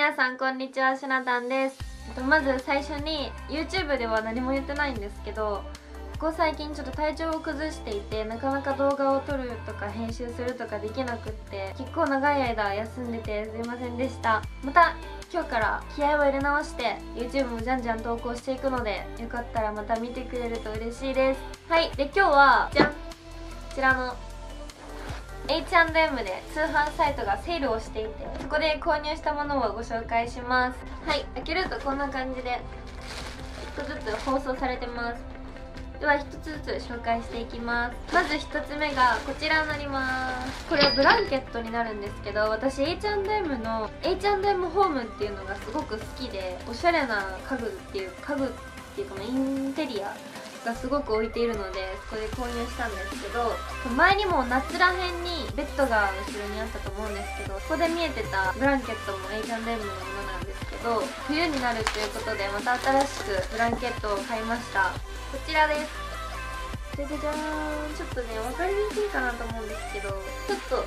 皆さんこんにちはしなたんです。まず最初に YouTube では何も言ってないんですけどここ最近ちょっと体調を崩していてなかなか動画を撮るとか編集するとかできなくって結構長い間休んでてすいませんでした。また今日から気合を入れ直して YouTube もじゃんじゃん投稿していくのでよかったらまた見てくれると嬉しいです。はい。で今日はじゃん。こちらの H&M で通販サイトがセールをしていてそこで購入したものをご紹介します。はい開けるとこんな感じで1個ずつ包装されてます。では1つずつ紹介していきます。まず1つ目がこちらになります。これはブランケットになるんですけど私 H&M の H&M ホームっていうのがすごく好きでおしゃれな家具っていう家具っていうかインテリアがすごく置いているのでそこで購入したんですけど前にも夏らへんにベッドが後ろにあったと思うんですけどそこで見えてたブランケットも H&M のものなんですけど冬になるということでまた新しくブランケットを買いました。こちらですじゃじゃじゃーんちょっとね分かりにくいかなと思うんですけどちょっと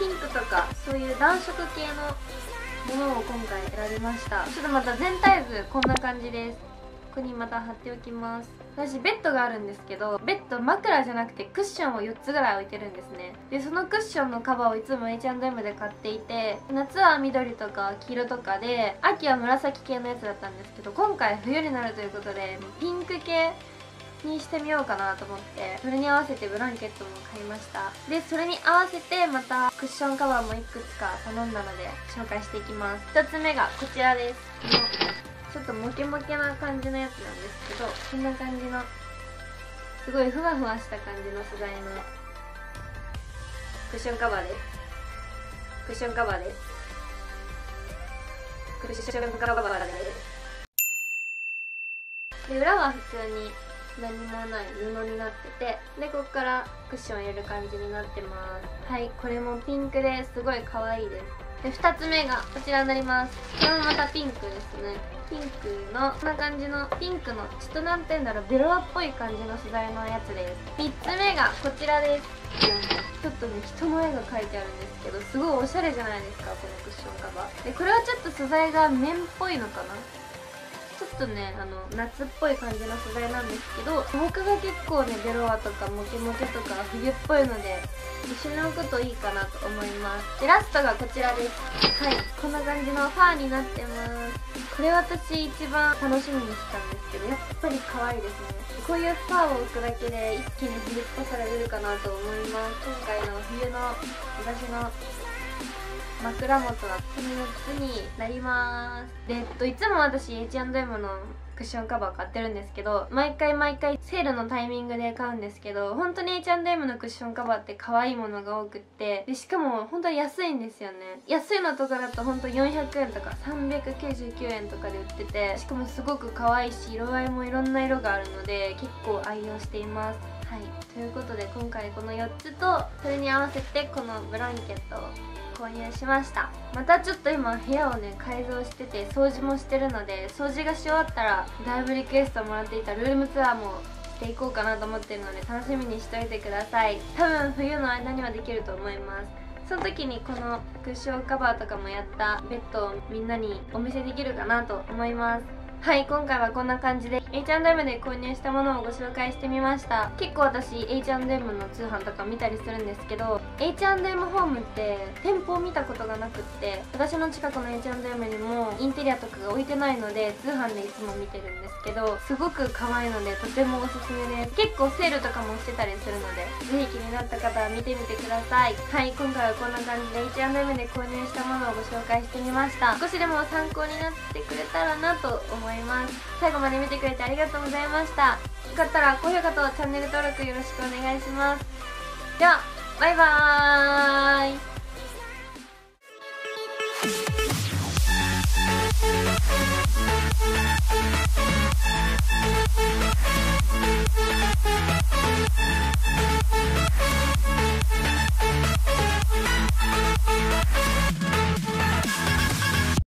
ピンクとかそういう暖色系のものを今回選びました。ちょっとまた全体図こんな感じです。こにまた貼っておきます。私ベッドがあるんですけどベッド枕じゃなくてクッションを4つぐらい置いてるんですね。でそのクッションのカバーをいつも H&M で買っていて夏は緑とか黄色とかで秋は紫系のやつだったんですけど今回冬になるということでピンク系にしてみようかなと思ってそれに合わせてブランケットも買いました。でそれに合わせてまたクッションカバーもいくつか頼んだので紹介していきます。1つ目がこちらです。ちょっとモケモケな感じのやつなんですけどこんな感じのすごいふわふわした感じの素材のクッションカバーです。クッションカバーです。クッションカバーです。で裏は普通に何もない布になっててでここからクッション入れる感じになってます。はいこれもピンクですごい可愛いです。で2つ目がこちらになります。これもまたピンクですね。ピンクのこんな感じのピンクのちょっとなんて言うんだろうベロアっぽい感じの素材のやつです。3つ目がこちらです。ちょっとね人の絵が描いてあるんですけどすごいおしゃれじゃないですかこのクッションカバー。でこれはちょっと素材が綿っぽいのかな。ちょっとねあの夏っぽい感じの素材なんですけど他が結構ねベロアとかモケモケとか冬っぽいので一緒に置くといいかなと思います。でラストがこちらです。はい。こんな感じのファーになってますこれ私一番楽しみにしたんですけどやっぱり可愛いですね。こういうファーを置くだけで一気に冬っぽさが出るかなと思います。今回の冬の私の枕元はこの4つになります。で、えっと、いつも私 H&M のクッションカバー買ってるんですけど毎回毎回セールのタイミングで買うんですけど本当に H&M のクッションカバーって可愛いものが多くってでしかも本当に安いんですよね。安いのとかだと本当400円とか399円とかで売っててしかもすごく可愛いし色合いもいろんな色があるので結構愛用しています。はい。ということで今回この4つとそれに合わせてこのブランケットを購入しました。またちょっと今部屋をね改造してて掃除もしてるので掃除がし終わったらだいぶリクエストもらっていたルームツアーもしていこうかなと思ってるので楽しみにしておいてください。多分冬の間にはできると思います。その時にこのクッションカバーとかもやったベッドをみんなにお見せできるかなと思います。はい今回はこんな感じで H&M で購入したものをご紹介してみました。結構私 H&M の通販とか見たりするんですけど H&M ホームって店舗を見たことがなくって私の近くの H&M にもインテリアとかが置いてないので通販でいつも見てるんですけどすごく可愛いのでとてもおすすめです。結構セールとかもしてたりするのでぜひ気になった方は見てみてください。はい今回はこんな感じで H&M で購入したものをご紹介してみました。少しでも参考になってくれたらなと思います。最後まで見てくれてありがとうございました。よかったら高評価とチャンネル登録よろしくお願いします。ではバイバーイ。